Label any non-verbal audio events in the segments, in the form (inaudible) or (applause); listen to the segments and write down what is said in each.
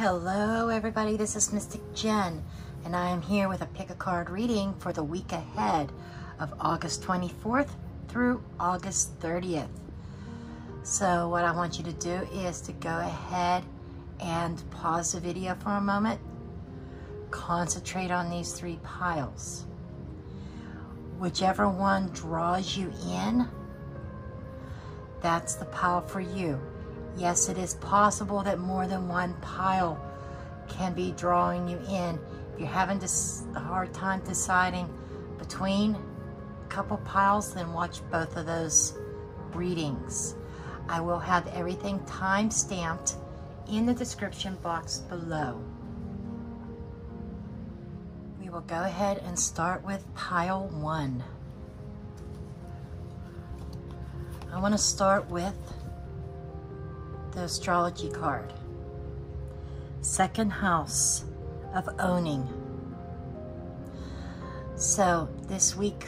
Hello everybody, this is Mystic Jenn and I am here with a pick a card reading for the week ahead of August 24th through August 30th. So what I want you to do is to go ahead and pause the video for a moment. Concentrate on these three piles. Whichever one draws you in, that's the pile for you. Yes, it is possible that more than one pile can be drawing you in. If you're having a hard time deciding between a couple piles, then watch both of those readings. I will have everything time stamped in the description box below. We will go ahead and start with pile one. I want to start with the astrology card. Second house of owning. So this week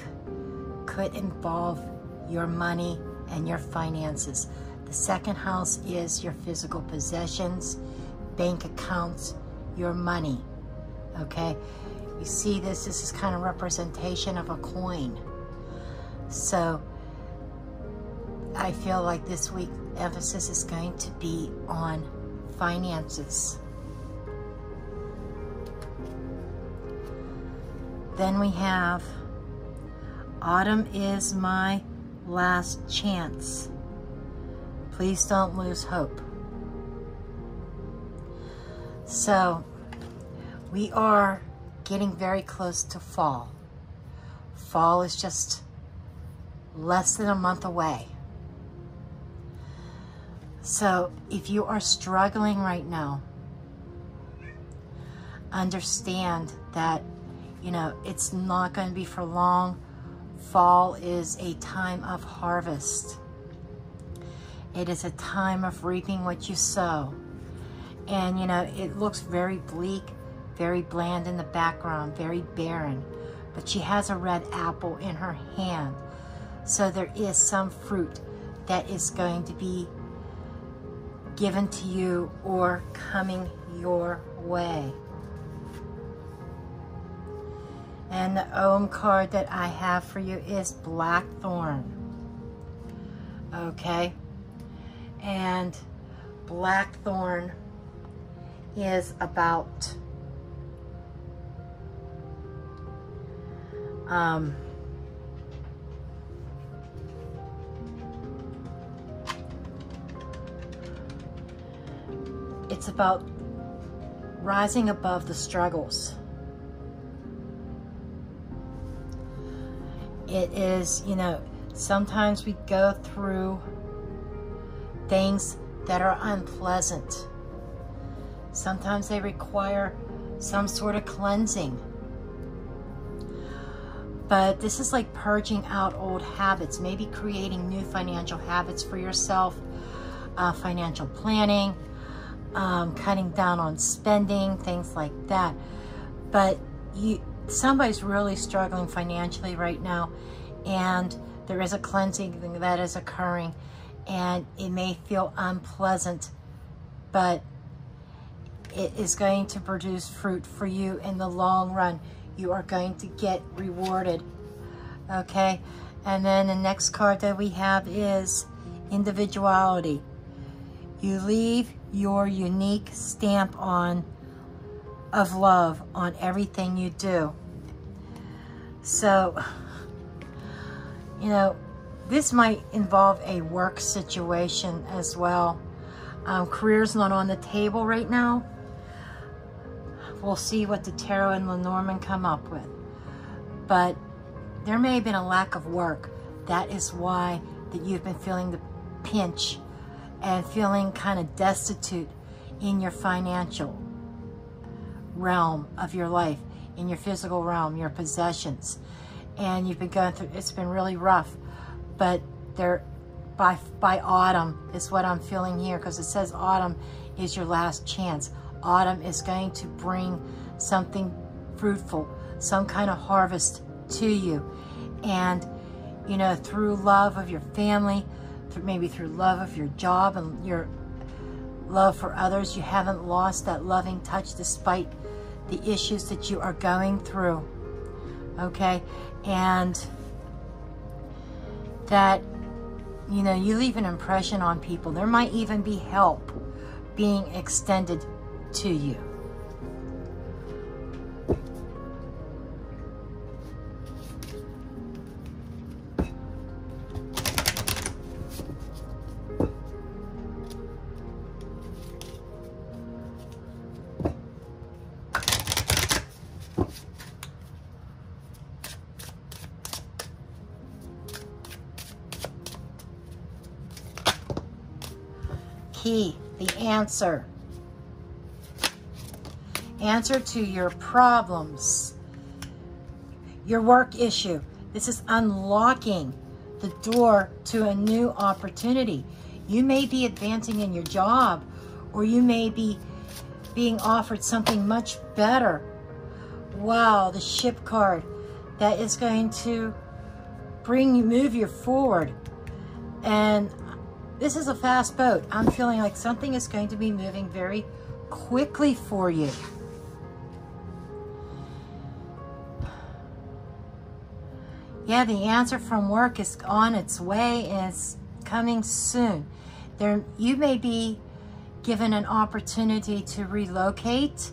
could involve your money and your finances. The second house is your physical possessions, bank accounts, your money. Okay? You see this, this is kind of representation of a coin. So I feel like this week emphasis is going to be on finances. Then we have autumn is my last chance. Please don't lose hope. So we are getting very close to fall. Fall is just less than a month away. So if you are struggling right now, understand that, you know, it's not going to be for long. Fall is a time of harvest. It is a time of reaping what you sow. And, you know, it looks very bleak, very bland in the background, very barren. But she has a red apple in her hand. So there is some fruit that is going to be given to you or coming your way. And the Ogham card that I have for you is Blackthorn. Okay? And Blackthorn is about um, It's about rising above the struggles. It is, you know, sometimes we go through things that are unpleasant. Sometimes they require some sort of cleansing. But this is like purging out old habits, maybe creating new financial habits for yourself, uh, financial planning, um, cutting down on spending, things like that. But you, somebody's really struggling financially right now, and there is a cleansing that is occurring, and it may feel unpleasant, but it is going to produce fruit for you in the long run. You are going to get rewarded, okay? And then the next card that we have is individuality. You leave your unique stamp on of love on everything you do. So, you know, this might involve a work situation as well. Um, career's not on the table right now. We'll see what the Tarot and Lenormand come up with. But there may have been a lack of work. That is why that you've been feeling the pinch and feeling kind of destitute in your financial realm of your life, in your physical realm, your possessions. And you've been going through, it's been really rough, but there, by, by autumn is what I'm feeling here because it says autumn is your last chance. Autumn is going to bring something fruitful, some kind of harvest to you. And, you know, through love of your family, maybe through love of your job and your love for others. You haven't lost that loving touch despite the issues that you are going through. Okay? And that, you know, you leave an impression on people. There might even be help being extended to you. Key, the answer. Answer to your problems, your work issue. This is unlocking the door to a new opportunity. You may be advancing in your job or you may be being offered something much better. Wow, the ship card that is going to bring you, move you forward. And this is a fast boat. I'm feeling like something is going to be moving very quickly for you. Yeah, the answer from work is on its way and it's coming soon. There, you may be given an opportunity to relocate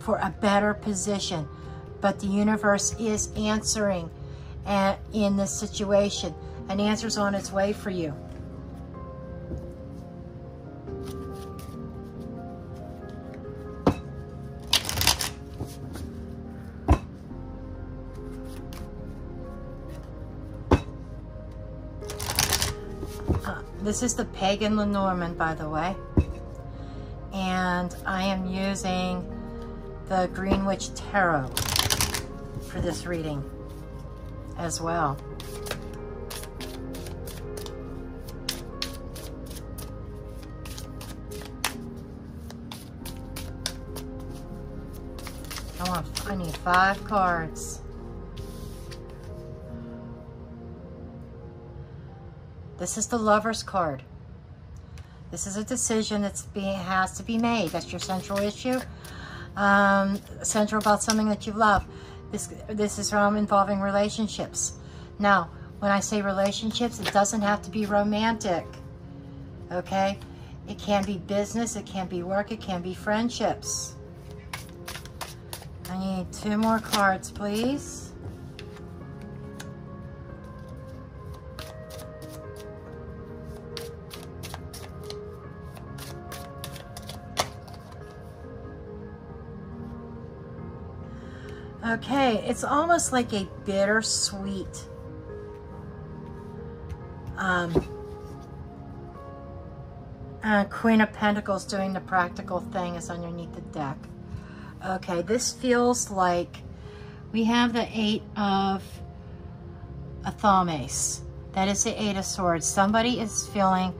for a better position, but the universe is answering uh, in this situation. An answer's on its way for you. This is the Pagan Lenormand, by the way. And I am using the Green Witch Tarot for this reading as well. I want, I need five cards. This is the lover's card. This is a decision that's being has to be made. That's your central issue. Um, central about something that you love. This this is from involving relationships. Now, when I say relationships, it doesn't have to be romantic. Okay? It can be business, it can be work, it can be friendships. I need two more cards, please. Okay, it's almost like a bittersweet um, uh, Queen of Pentacles doing the practical thing is underneath the deck. Okay, this feels like we have the Eight of a. That is the Eight of Swords. Somebody is feeling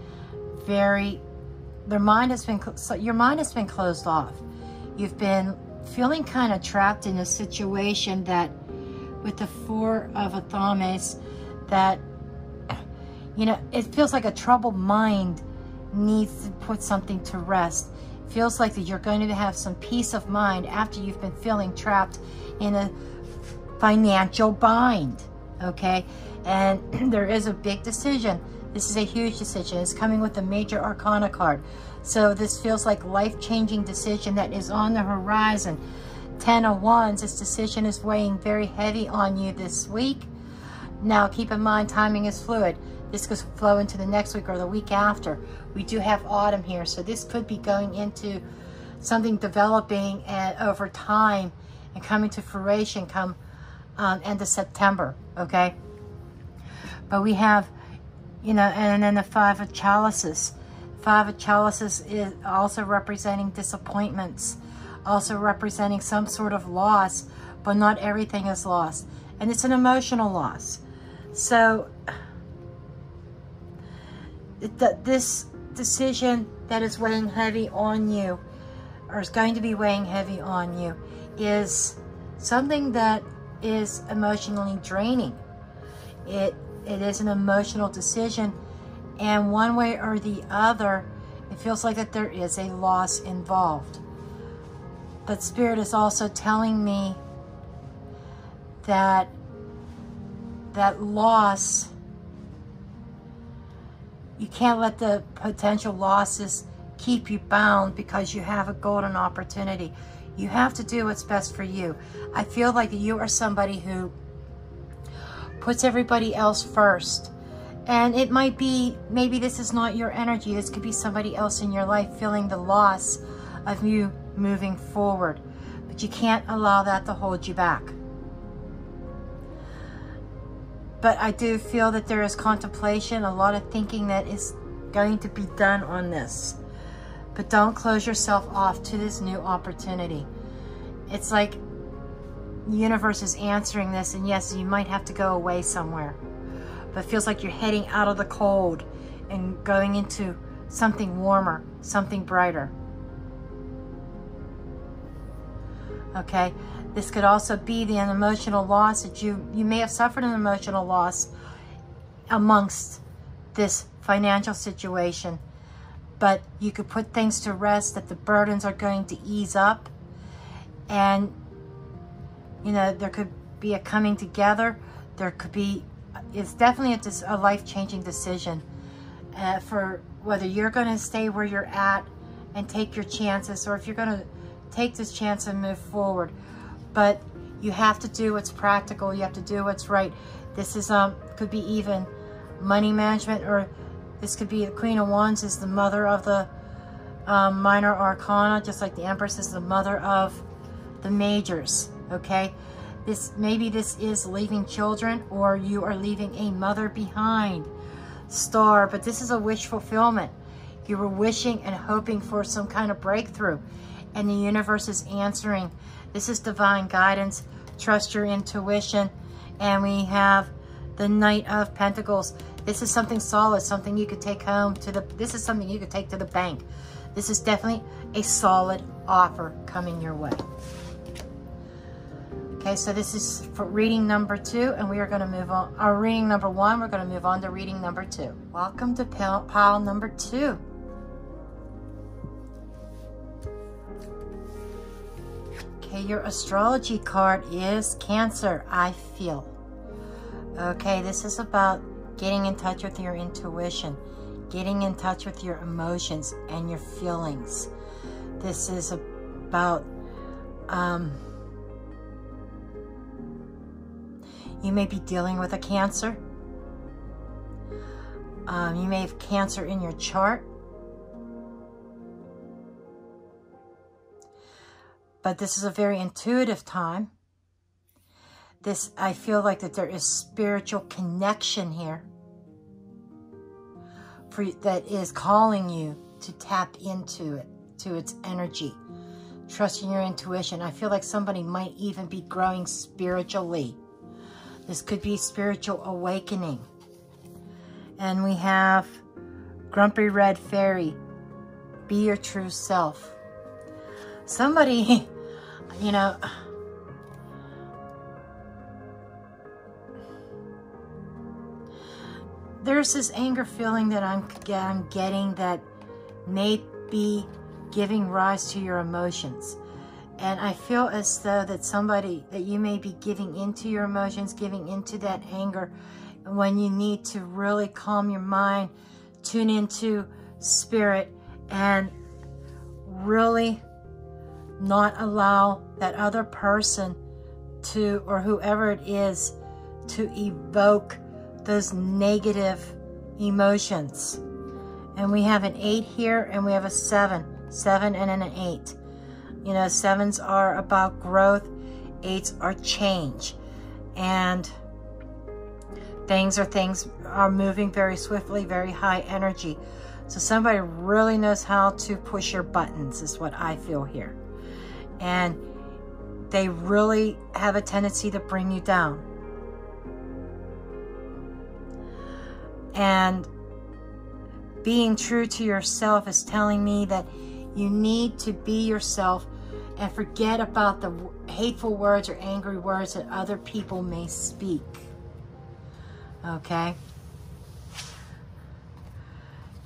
very, their mind has been, your mind has been closed off. You've been feeling kind of trapped in a situation that with the four of Athames that you know it feels like a troubled mind needs to put something to rest. Feels like that you're going to have some peace of mind after you've been feeling trapped in a financial bind okay? And (clears throat) there is a big decision this is a huge decision it's coming with a major arcana card so this feels like life-changing decision that is on the horizon. Ten of Wands, this decision is weighing very heavy on you this week. Now keep in mind, timing is fluid. This could flow into the next week or the week after. We do have autumn here, so this could be going into something developing and over time and coming to fruition come um, end of September, okay? But we have, you know, and then the Five of Chalices. Five of Chalices is also representing disappointments, also representing some sort of loss, but not everything is lost. And it's an emotional loss. So this decision that is weighing heavy on you, or is going to be weighing heavy on you, is something that is emotionally draining. It It is an emotional decision and one way or the other, It feels like that there is a loss involved. But Spirit is also telling me that that loss, you can't let the potential losses keep you bound because you have a golden opportunity. You have to do what's best for you. I feel like you are somebody who puts everybody else first. And it might be, maybe this is not your energy. This could be somebody else in your life feeling the loss of you moving forward. But you can't allow that to hold you back. But I do feel that there is contemplation, a lot of thinking that is going to be done on this. But don't close yourself off to this new opportunity. It's like universe is answering this, and yes, you might have to go away somewhere. But feels like you're heading out of the cold and going into something warmer, something brighter. Okay, this could also be the an emotional loss that you, you may have suffered an emotional loss amongst this financial situation. But you could put things to rest that the burdens are going to ease up and you know, there could be a coming together. There could be, it's definitely a, a life-changing decision uh, for whether you're going to stay where you're at and take your chances or if you're going to take this chance and move forward. But you have to do what's practical. You have to do what's right. This is um could be even money management or this could be the Queen of Wands is the mother of the um, minor arcana, just like the Empress is the mother of the majors okay? This Maybe this is leaving children or you are leaving a mother behind. Star, but this is a wish fulfillment. You were wishing and hoping for some kind of breakthrough and the universe is answering. This is divine guidance. Trust your intuition. And we have the Knight of Pentacles. This is something solid, something you could take home to the, this is something you could take to the bank. This is definitely a solid offer coming your way. Okay, so this is for reading number two, and we are going to move on. Our reading number one, we're going to move on to reading number two. Welcome to pile, pile number two. Okay, your astrology card is Cancer, I feel. Okay, this is about getting in touch with your intuition, getting in touch with your emotions and your feelings. This is about um, You may be dealing with a cancer. Um, you may have cancer in your chart. But this is a very intuitive time. This, I feel like that there is spiritual connection here for that is calling you to tap into it, to its energy. Trusting your intuition. I feel like somebody might even be growing spiritually. This could be spiritual awakening. And we have Grumpy Red Fairy. Be your true self. Somebody, (laughs) you know, there's this anger feeling that I'm, I'm getting that may be giving rise to your emotions. And I feel as though that somebody, that you may be giving into your emotions, giving into that anger, when you need to really calm your mind, tune into spirit, and really not allow that other person to, or whoever it is, to evoke those negative emotions. And we have an eight here, and we have a seven, seven and an eight. You know, sevens are about growth, eights are change. And things are things are moving very swiftly, very high energy. So somebody really knows how to push your buttons is what I feel here. And they really have a tendency to bring you down. And being true to yourself is telling me that you need to be yourself and forget about the hateful words or angry words that other people may speak. Okay?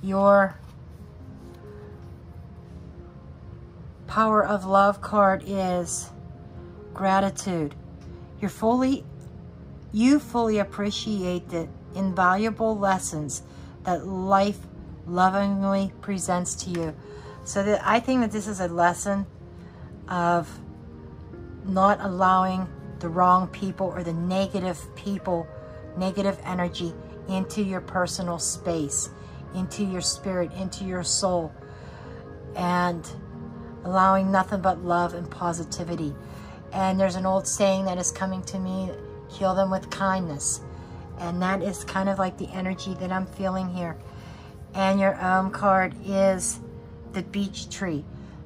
Your Power of Love card is gratitude. You're fully, you fully appreciate the invaluable lessons that life lovingly presents to you. So that I think that this is a lesson of not allowing the wrong people or the negative people, negative energy into your personal space, into your spirit, into your soul, and allowing nothing but love and positivity. And there's an old saying that is coming to me, heal them with kindness. And that is kind of like the energy that I'm feeling here. And your um card is the beech tree.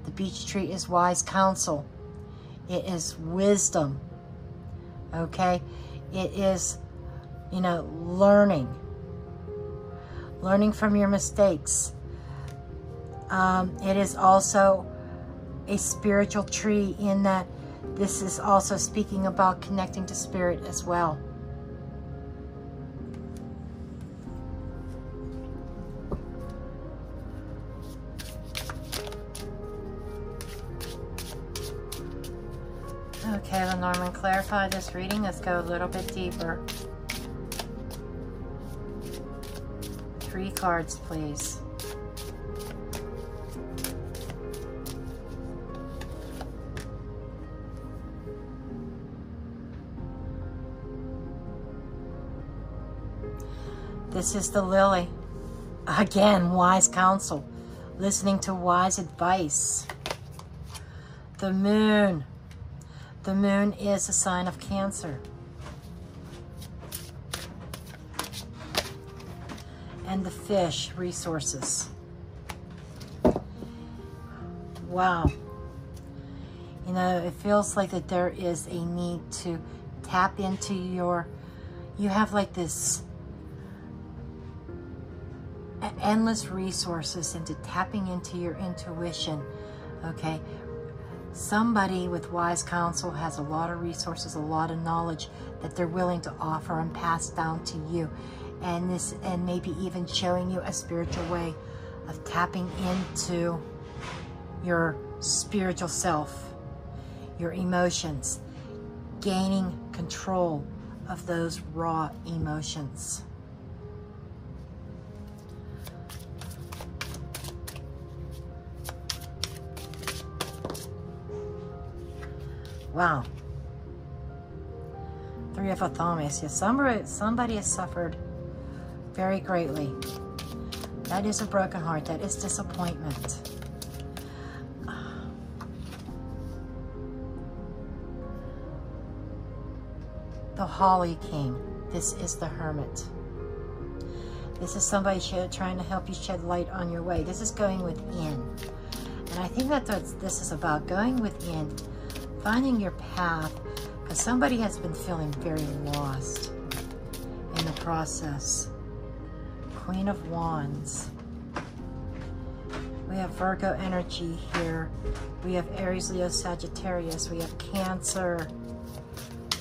The beech tree is wise counsel. It is wisdom. Okay? It is, you know, learning. Learning from your mistakes. Um, it is also a spiritual tree in that this is also speaking about connecting to spirit as well. Clarify this reading. Let's go a little bit deeper. Three cards, please. This is the lily. Again, wise counsel. Listening to wise advice. The moon. The moon is a sign of Cancer. And the fish, resources. Wow. You know, it feels like that there is a need to tap into your, you have like this endless resources into tapping into your intuition, okay? Somebody with wise counsel has a lot of resources, a lot of knowledge that they're willing to offer and pass down to you. And this, and maybe even showing you a spiritual way of tapping into your spiritual self, your emotions, gaining control of those raw emotions. Wow. Three of Athames. Yes, somebody, somebody has suffered very greatly. That is a broken heart. That is disappointment. The Holly King. This is the Hermit. This is somebody trying to help you shed light on your way. This is going within. And I think that this is about going within finding your path because somebody has been feeling very lost in the process. Queen of Wands. We have Virgo energy here. We have Aries, Leo, Sagittarius. We have Cancer.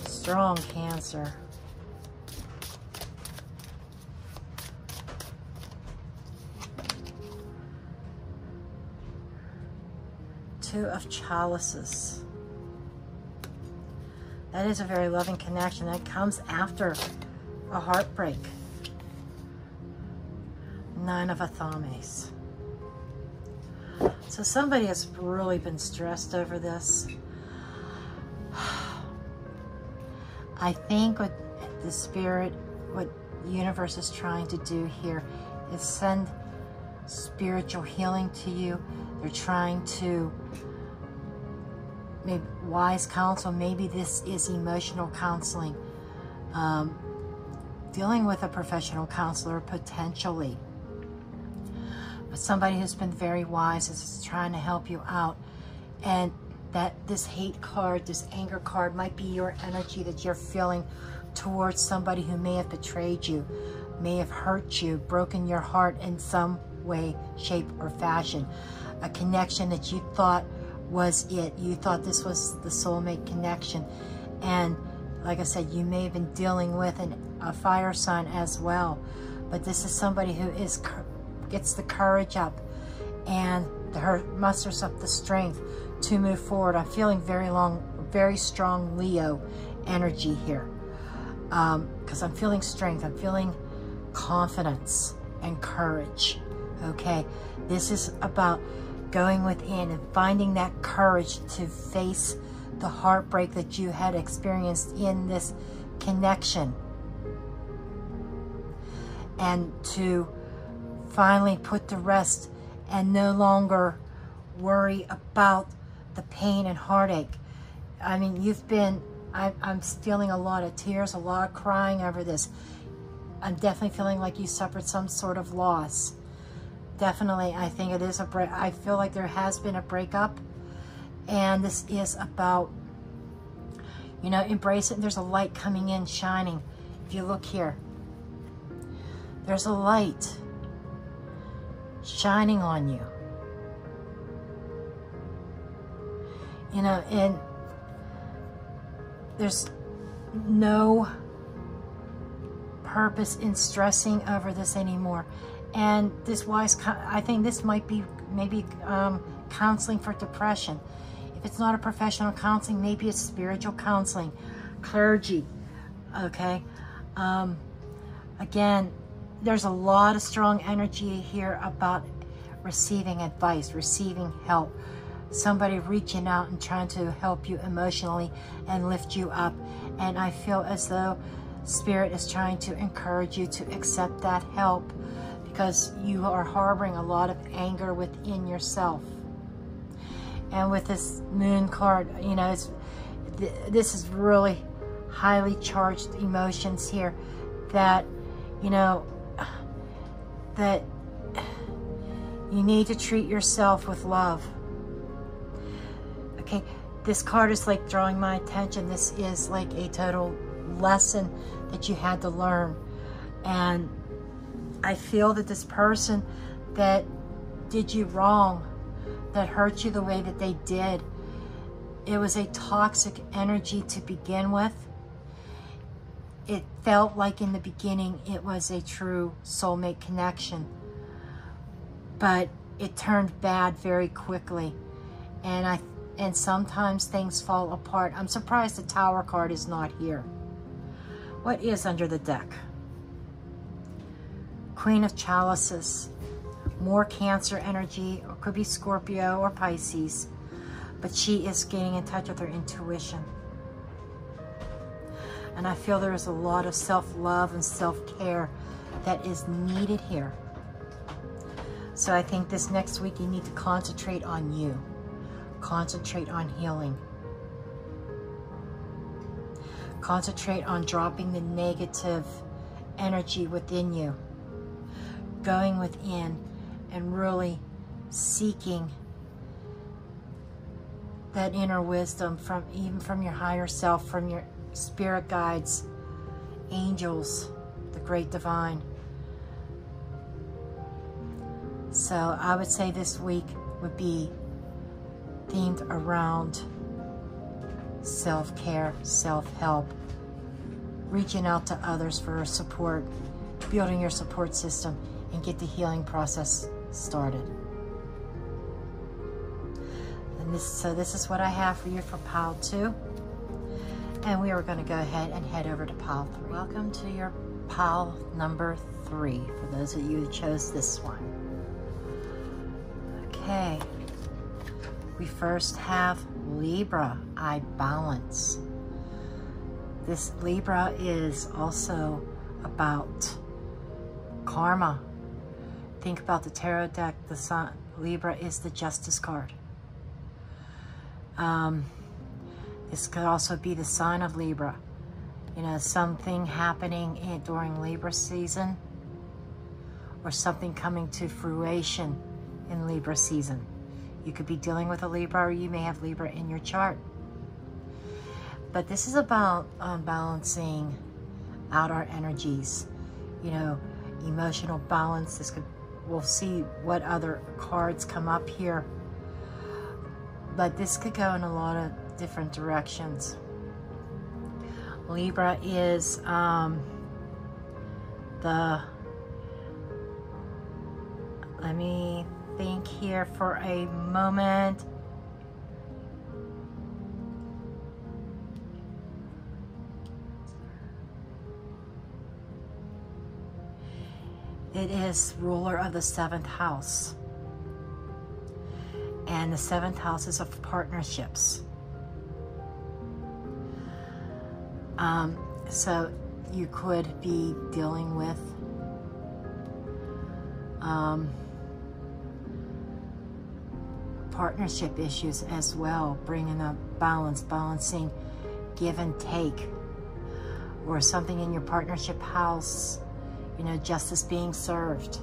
Strong Cancer. Two of Chalices. That is a very loving connection. That comes after a heartbreak. Nine of Athames. So somebody has really been stressed over this. I think what the spirit, what universe is trying to do here is send spiritual healing to you. They're trying to maybe wise counsel. Maybe this is emotional counseling. Um, dealing with a professional counselor potentially. But somebody who's been very wise is trying to help you out. And that this hate card, this anger card might be your energy that you're feeling towards somebody who may have betrayed you, may have hurt you, broken your heart in some way, shape, or fashion. A connection that you thought was it. You thought this was the soulmate connection. And like I said, you may have been dealing with an, a fire sign as well. But this is somebody who is gets the courage up and the, her musters up the strength to move forward. I'm feeling very long, very strong Leo energy here. Um, because um, I'm feeling strength. I'm feeling confidence and courage. Okay. This is about going within and finding that courage to face the heartbreak that you had experienced in this connection and to finally put to rest and no longer worry about the pain and heartache. I mean, you've been, I, I'm feeling a lot of tears, a lot of crying over this. I'm definitely feeling like you suffered some sort of loss. Definitely, I think it is a break. I feel like there has been a breakup. And this is about, you know, embrace it. There's a light coming in, shining. If you look here, there's a light shining on you. You know, and there's no purpose in stressing over this anymore. And this wise, I think this might be maybe um, counseling for depression. If it's not a professional counseling, maybe it's spiritual counseling, clergy, okay? Um, again, there's a lot of strong energy here about receiving advice, receiving help, somebody reaching out and trying to help you emotionally and lift you up. And I feel as though Spirit is trying to encourage you to accept that help because you are harboring a lot of anger within yourself. And with this moon card, you know, it's, this is really highly charged emotions here that, you know, that you need to treat yourself with love. Okay, this card is like drawing my attention. This is like a total lesson that you had to learn. And I feel that this person that did you wrong, that hurt you the way that they did, it was a toxic energy to begin with. It felt like in the beginning it was a true soulmate connection, but it turned bad very quickly. And I and sometimes things fall apart. I'm surprised the Tower card is not here. What is under the deck? Queen of Chalices. More Cancer energy, or could be Scorpio or Pisces. But she is getting in touch with her intuition. And I feel there is a lot of self-love and self-care that is needed here. So I think this next week you need to concentrate on you. Concentrate on healing. Concentrate on dropping the negative energy within you going within and really seeking that inner wisdom from even from your higher self, from your spirit guides, angels, the great divine. So I would say this week would be themed around self-care, self-help, reaching out to others for support, building your support system, get the healing process started. And this, so this is what I have for you for pile two. And we are going to go ahead and head over to pile three. Welcome to your pile number three, for those of you who chose this one. Okay. We first have Libra, I balance. This Libra is also about karma, think about the tarot deck, the sun, Libra is the justice card. Um, this could also be the sign of Libra. You know, something happening in, during Libra season or something coming to fruition in Libra season. You could be dealing with a Libra or you may have Libra in your chart. But this is about um, balancing out our energies. You know, emotional balance. This could we'll see what other cards come up here. But this could go in a lot of different directions. Libra is um, the, let me think here for a moment. It is ruler of the seventh house. And the seventh house is of partnerships. Um, so you could be dealing with um, partnership issues as well, bringing a balance, balancing give and take, or something in your partnership house, you know, justice being served.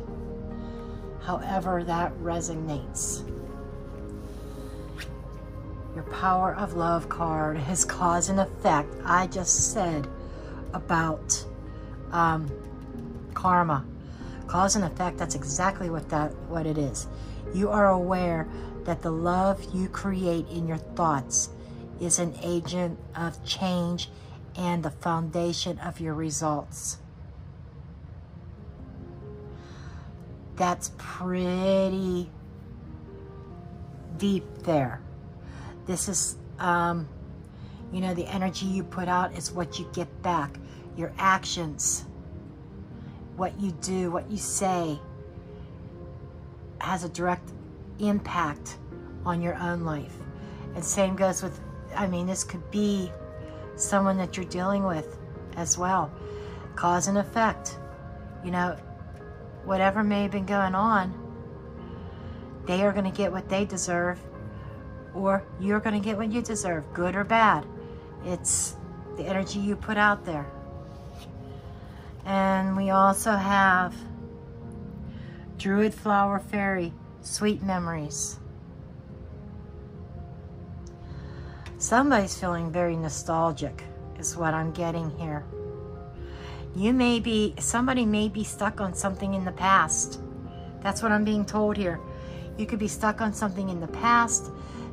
However, that resonates. Your power of love card has cause and effect. I just said about um, karma. Cause and effect, that's exactly what that what it is. You are aware that the love you create in your thoughts is an agent of change and the foundation of your results. That's pretty deep there. This is, um, you know, the energy you put out is what you get back. Your actions, what you do, what you say, has a direct impact on your own life. And same goes with, I mean, this could be someone that you're dealing with as well. Cause and effect. You know, whatever may have been going on, they are going to get what they deserve, or you're going to get what you deserve, good or bad. It's the energy you put out there. And we also have Druid Flower Fairy, Sweet Memories. Somebody's feeling very nostalgic is what I'm getting here. You may be, somebody may be stuck on something in the past. That's what I'm being told here. You could be stuck on something in the past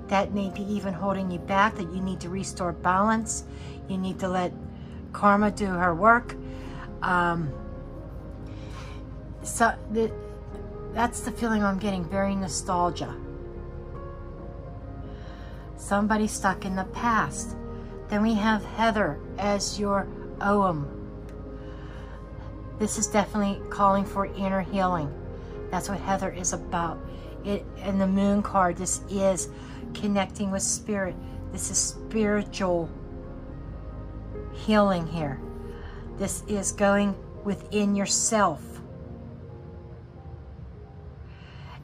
that may be even holding you back, that you need to restore balance. You need to let karma do her work. Um, so the, that's the feeling I'm getting, very nostalgia somebody stuck in the past. Then we have Heather as your Ogham. This is definitely calling for inner healing. That's what Heather is about. It and the moon card, this is connecting with spirit. This is spiritual healing here. This is going within yourself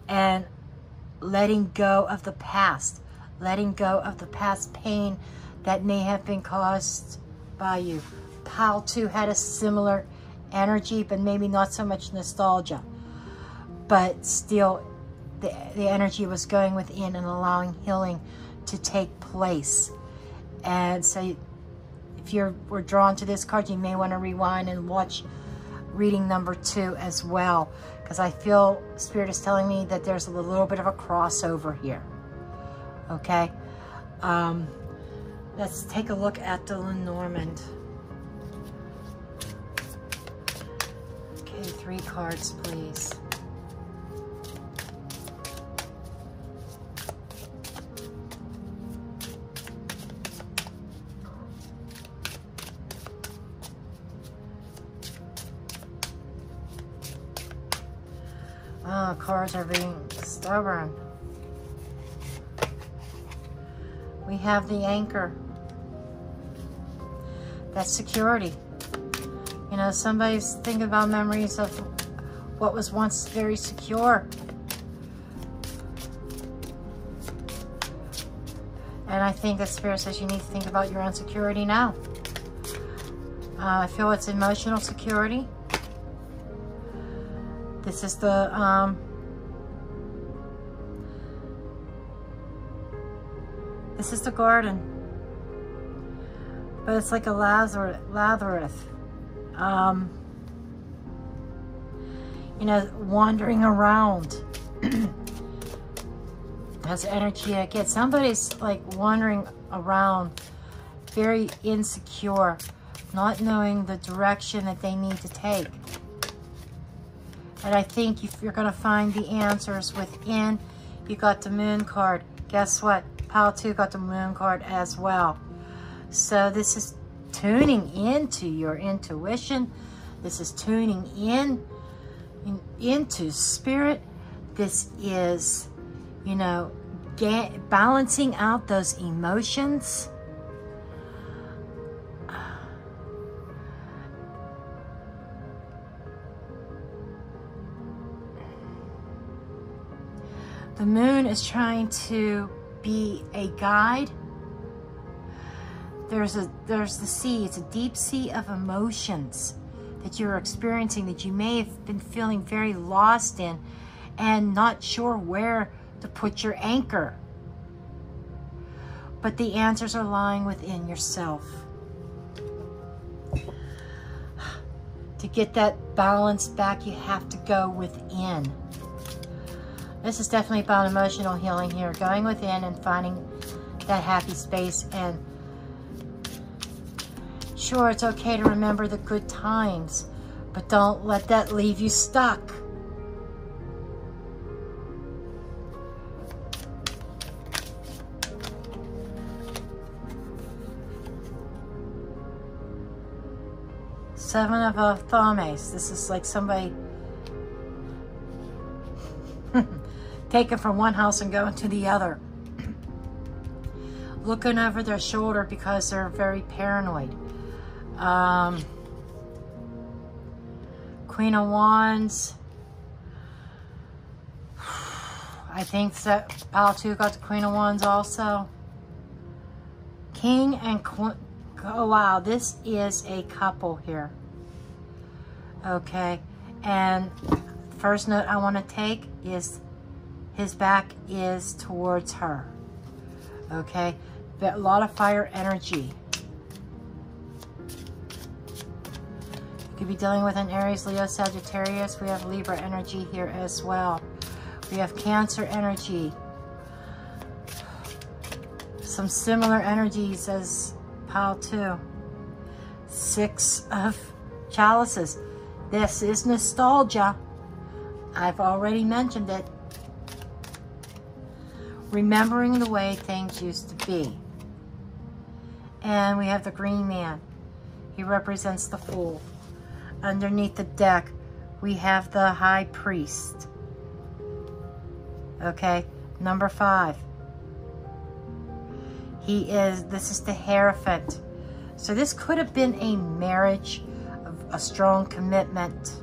and letting go of the past letting go of the past pain that may have been caused by you. Pile 2 had a similar energy, but maybe not so much nostalgia. But still, the, the energy was going within and allowing healing to take place. And so if you were drawn to this card, you may want to rewind and watch reading number two as well. Because I feel Spirit is telling me that there's a little bit of a crossover here okay? Um, let's take a look at the Lenormand. Three cards, please. Oh, cards are being stubborn. We have the anchor. That's security. Know, somebody's thinking about memories of what was once very secure. And I think that Spirit says you need to think about your own security now. Uh, I feel it's emotional security. This is the um, This is the garden. But it's like a Lazarus. Lazarus. Um, you know, wandering around. (clears throat) That's energy I get. Somebody's like wandering around, very insecure, not knowing the direction that they need to take. And I think you're going to find the answers within, you got the moon card. Guess what? Pile 2 got the moon card as well. So this is tuning into your intuition. This is tuning in, in, into spirit. This is, you know, get, balancing out those emotions. The moon is trying to be a guide. There's a there's the sea. It's a deep sea of emotions that you're experiencing that you may have been feeling very lost in and not sure where to put your anchor. But the answers are lying within yourself. To get that balance back, you have to go within. This is definitely about emotional healing here. Going within and finding that happy space. And sure, it's okay to remember the good times, but don't let that leave you stuck. Seven of Athames. This is like somebody (laughs) taken from one house and going to the other. (clears throat) Looking over their shoulder because they're very paranoid. Um, Queen of Wands. I think that pile two got the Queen of Wands also. King and Queen. Oh, wow. This is a couple here. Okay. And first note I want to take is his back is towards her. Okay? A lot of fire energy. Could be dealing with an Aries, Leo, Sagittarius. We have Libra energy here as well. We have Cancer energy. Some similar energies as pile two. Six of chalices. This is nostalgia. I've already mentioned it remembering the way things used to be. And we have the green man. He represents the fool. Underneath the deck, we have the high priest. Okay, number five. He is, this is the Hierophant. So this could have been a marriage, of a strong commitment.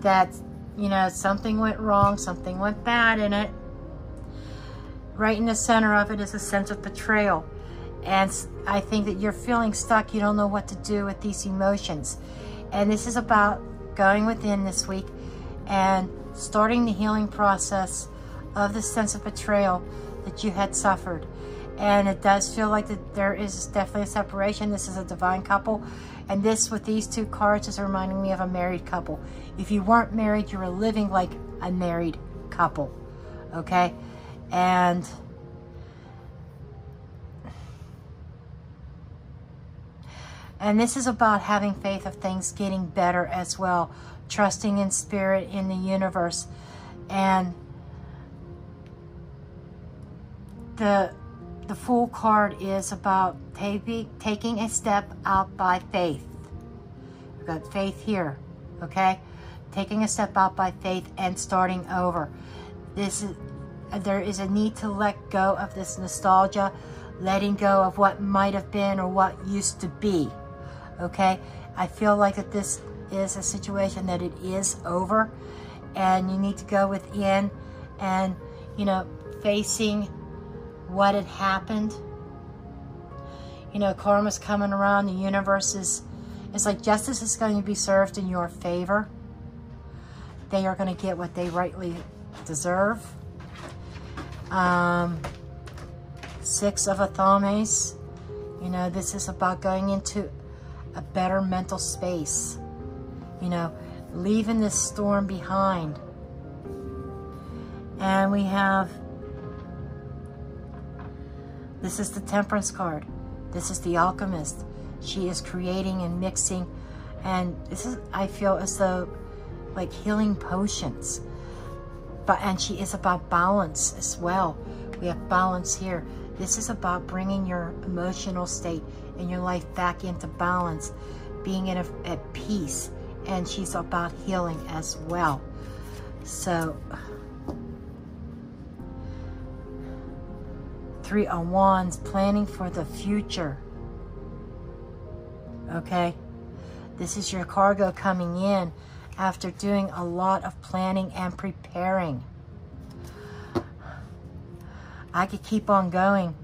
That, you know, something went wrong, something went bad in it right in the center of it is a sense of betrayal. And I think that you're feeling stuck. You don't know what to do with these emotions. And this is about going within this week and starting the healing process of the sense of betrayal that you had suffered. And it does feel like that there is definitely a separation. This is a divine couple. And this with these two cards is reminding me of a married couple. If you weren't married, you were living like a married couple. Okay? And and this is about having faith of things getting better as well. Trusting in spirit, in the universe. And the the Fool card is about taking taking a step out by faith. We've got faith here, okay? Taking a step out by faith and starting over. This is there is a need to let go of this nostalgia, letting go of what might have been or what used to be. Okay? I feel like that this is a situation that it is over and you need to go within and, you know, facing what had happened. You know, karma's coming around. The universe is, it's like justice is going to be served in your favor. They are going to get what they rightly deserve. Um, six of Athames. You know, this is about going into a better mental space. You know, leaving this storm behind. And we have, this is the Temperance card. This is the Alchemist. She is creating and mixing. And this is, I feel as though, like healing potions but and she is about balance as well. We have balance here. This is about bringing your emotional state and your life back into balance, being in a, at peace and she's about healing as well. So, Three of Wands, planning for the future. Okay? This is your cargo coming in after doing a lot of planning and preparing. I could keep on going.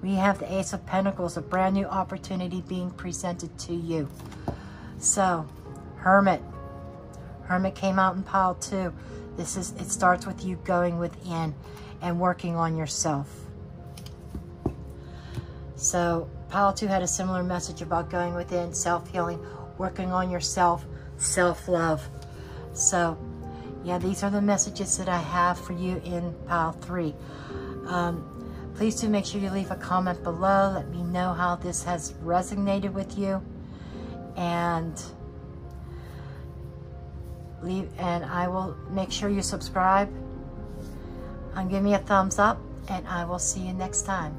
We have the Ace of Pentacles, a brand new opportunity being presented to you. So, Hermit. Hermit came out in pile two. This is, it starts with you going within and working on yourself. So pile two had a similar message about going within, self-healing, working on yourself, self-love. So yeah, these are the messages that I have for you in pile three. Um, please do make sure you leave a comment below. Let me know how this has resonated with you. And leave and I will make sure you subscribe and give me a thumbs up and I will see you next time.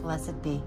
Blessed be.